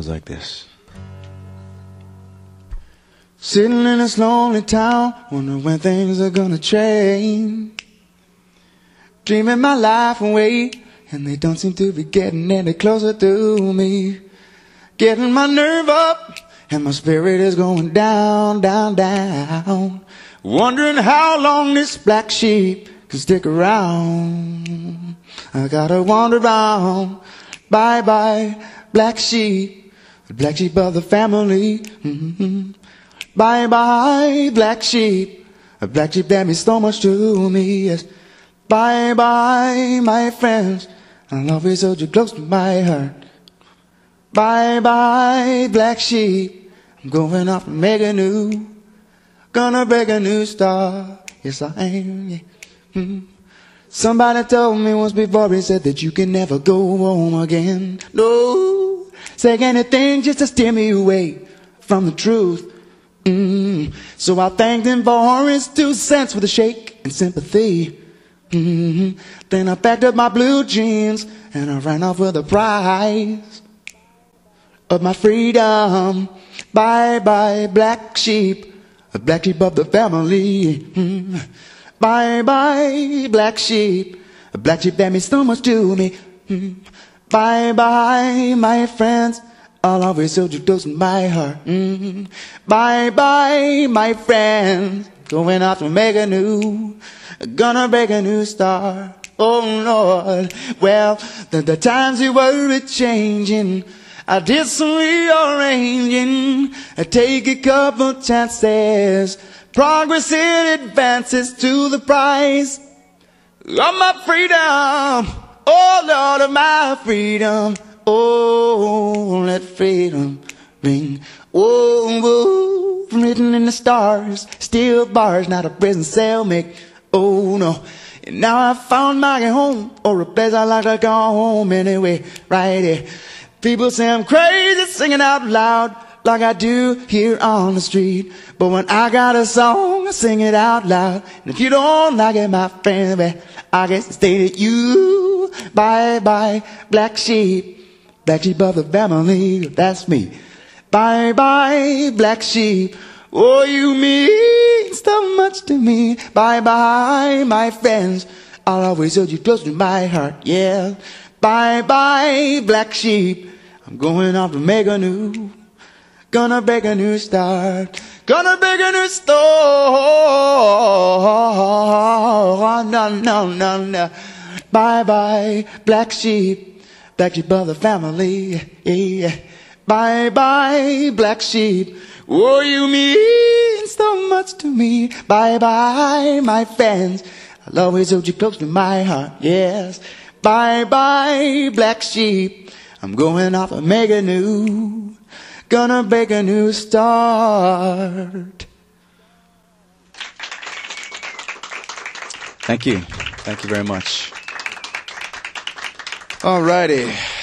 Goes like this. Sitting in this lonely town, wondering when things are gonna change. Dreaming my life away, and they don't seem to be getting any closer to me. Getting my nerve up, and my spirit is going down, down, down. Wondering how long this black sheep can stick around. I gotta wander around. Bye bye, black sheep, the black sheep of the family. hmm Bye bye, black sheep, a black sheep that means so much to me. Yes. Bye bye, my friends, I'll always hold you close to my heart. Bye bye, black sheep, I'm going off to make a new, gonna break a new star. Yes, I am. Yeah. Mhm. Somebody told me once before, he said that you can never go home again. No, say anything just to steer me away from the truth. Mm. So I thanked him for his two cents with a shake and sympathy. Mm. Then I packed up my blue jeans and I ran off with the prize of my freedom. Bye bye, black sheep, a black sheep of the family. Mm. Bye bye, black sheep, a black sheep that means so much to me. Bye bye, my friends. I'll always hold you close in my heart. Mm. Bye bye, my friends. Going off to make a new, gonna break a new star. Oh Lord, well, the, the times we were changing. I did some rearranging. I take a couple chances. Progress it advances to the price of my freedom. Oh Lord of my freedom. Oh, let freedom ring. Oh, oh, written in the stars, steel bars, not a prison cell make. Oh no. And now I found my home, or a place I like to call home anyway, right here. People say I'm crazy singing out loud like I do here on the street. But when I got a song, I sing it out loud. And if you don't like it, my friend, well, I guess it's stated you. Bye bye, black sheep. Black sheep of the family, that's me. Bye bye, black sheep. Oh, you mean so much to me. Bye bye, my friends. I'll always hold you close to my heart, yeah. Bye bye, black sheep. I'm going off to make a new, gonna break a new start. Gonna break a new store. Oh, no, no, no, no. Bye bye, black sheep. Black sheep of the family. Bye bye, black sheep. Oh, you mean so much to me. Bye bye, my friends. I'll always hold you close to my heart. Yes. Bye bye, black sheep. I'm going off and make a new. Gonna make a new start. Thank you. Thank you very much. Alrighty.